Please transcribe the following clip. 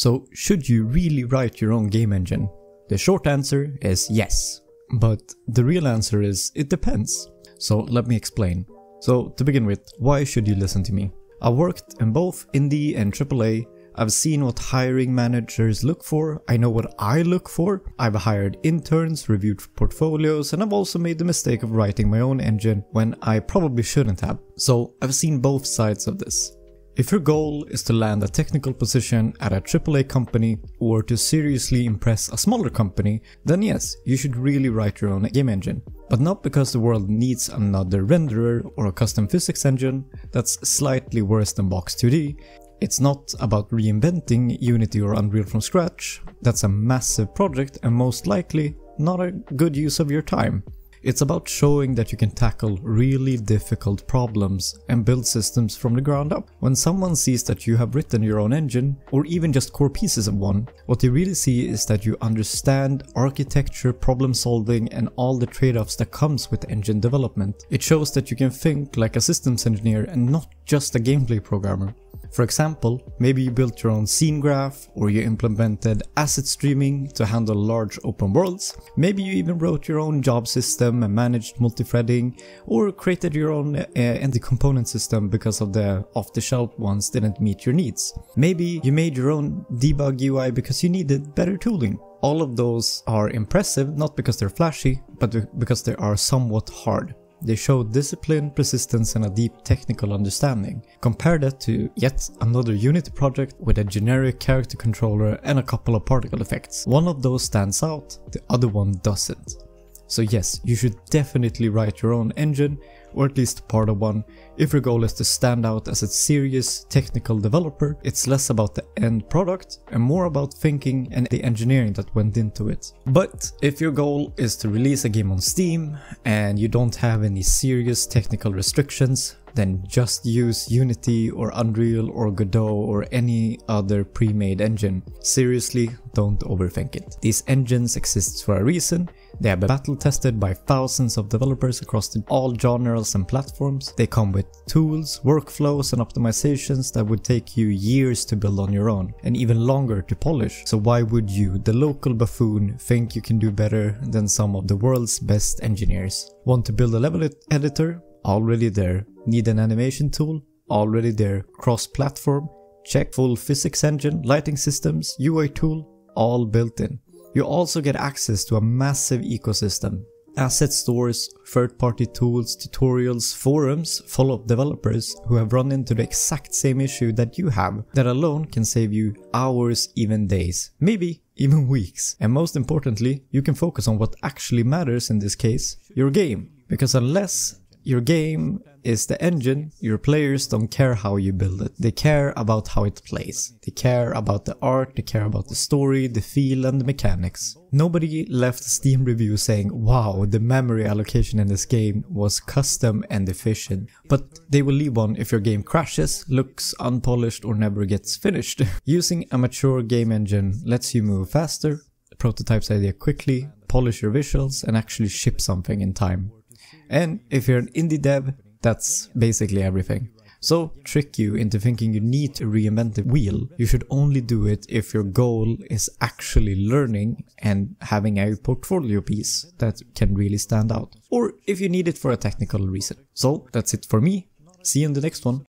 So should you really write your own game engine? The short answer is yes. But the real answer is it depends. So let me explain. So to begin with, why should you listen to me? I've worked in both indie and AAA I've seen what hiring managers look for, I know what I look for, I've hired interns, reviewed portfolios, and I've also made the mistake of writing my own engine when I probably shouldn't have. So I've seen both sides of this. If your goal is to land a technical position at a AAA company or to seriously impress a smaller company, then yes, you should really write your own game engine. But not because the world needs another renderer or a custom physics engine that's slightly worse than Box 2D. It's not about reinventing Unity or Unreal from scratch, that's a massive project and most likely not a good use of your time. It's about showing that you can tackle really difficult problems and build systems from the ground up. When someone sees that you have written your own engine, or even just core pieces of one, what they really see is that you understand architecture, problem solving, and all the trade-offs that comes with engine development. It shows that you can think like a systems engineer and not just a gameplay programmer. For example, maybe you built your own scene graph or you implemented asset streaming to handle large open worlds. Maybe you even wrote your own job system and managed multi-threading or created your own uh, entity component system because of the off-the-shelf ones didn't meet your needs. Maybe you made your own debug UI because you needed better tooling. All of those are impressive not because they're flashy, but because they are somewhat hard. They show discipline, persistence and a deep technical understanding. Compare that to yet another Unity project with a generic character controller and a couple of particle effects. One of those stands out, the other one doesn't. So yes, you should definitely write your own engine, or at least part of one. If your goal is to stand out as a serious technical developer, it's less about the end product and more about thinking and the engineering that went into it. But if your goal is to release a game on Steam and you don't have any serious technical restrictions, then just use Unity or Unreal or Godot or any other pre-made engine. Seriously, don't overthink it. These engines exist for a reason they have been battle tested by thousands of developers across all genres and platforms. They come with tools, workflows and optimizations that would take you years to build on your own and even longer to polish. So why would you, the local buffoon, think you can do better than some of the world's best engineers? Want to build a level editor? Already there. Need an animation tool? Already there. Cross-platform? Check full physics engine, lighting systems, UI tool? All built in. You also get access to a massive ecosystem. Asset stores, third-party tools, tutorials, forums full of developers who have run into the exact same issue that you have that alone can save you hours, even days, maybe even weeks. And most importantly, you can focus on what actually matters in this case, your game. Because unless your game is the engine, your players don't care how you build it. They care about how it plays. They care about the art, they care about the story, the feel and the mechanics. Nobody left a Steam review saying, wow, the memory allocation in this game was custom and efficient. But they will leave one if your game crashes, looks unpolished or never gets finished. Using a mature game engine lets you move faster, prototypes idea quickly, polish your visuals and actually ship something in time. And if you're an indie dev, that's basically everything. So trick you into thinking you need to reinvent the wheel. You should only do it if your goal is actually learning and having a portfolio piece that can really stand out. Or if you need it for a technical reason. So that's it for me. See you in the next one.